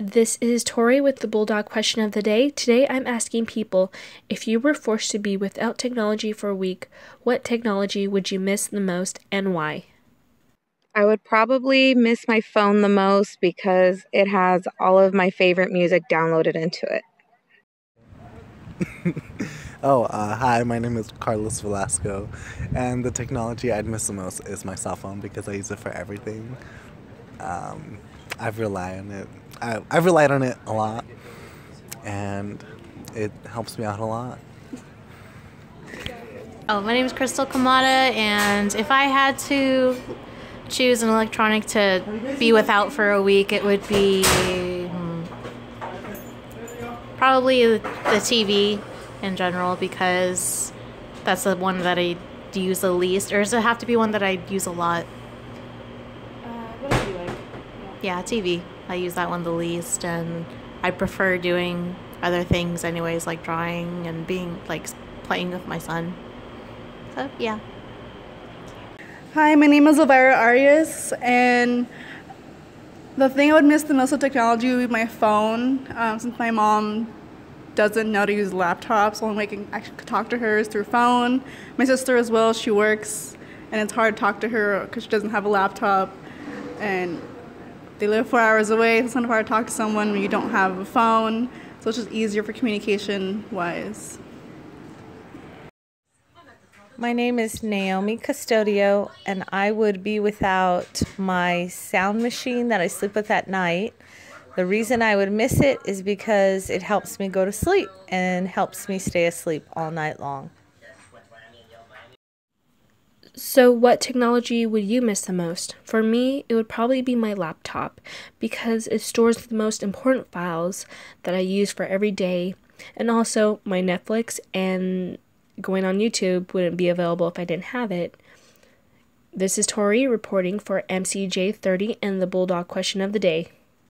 This is Tori with the Bulldog question of the day. Today I'm asking people if you were forced to be without technology for a week, what technology would you miss the most and why? I would probably miss my phone the most because it has all of my favorite music downloaded into it. oh, uh, hi, my name is Carlos Velasco, and the technology I'd miss the most is my cell phone because I use it for everything. Um, I've relied on it. I, I've relied on it a lot, and it helps me out a lot. Oh, my name is Crystal Kamada, and if I had to choose an electronic to be without for a week, it would be hmm, probably the TV in general because that's the one that I use the least. Or does it have to be one that I use a lot? Yeah, TV. I use that one the least, and I prefer doing other things, anyways, like drawing and being like playing with my son. So, yeah. Hi, my name is Elvira Arias, and the thing I would miss the most of technology would be my phone, um, since my mom doesn't know to use laptops. The only way I can actually talk to her is through phone. My sister as well, she works, and it's hard to talk to her because she doesn't have a laptop. And they live four hours away. It's not hard to talk to someone when you don't have a phone. So it's just easier for communication wise. My name is Naomi Custodio, and I would be without my sound machine that I sleep with at night. The reason I would miss it is because it helps me go to sleep and helps me stay asleep all night long. So, what technology would you miss the most? For me, it would probably be my laptop because it stores the most important files that I use for every day, and also my Netflix and going on YouTube wouldn't be available if I didn't have it. This is Tori reporting for MCJ30 and the Bulldog question of the day.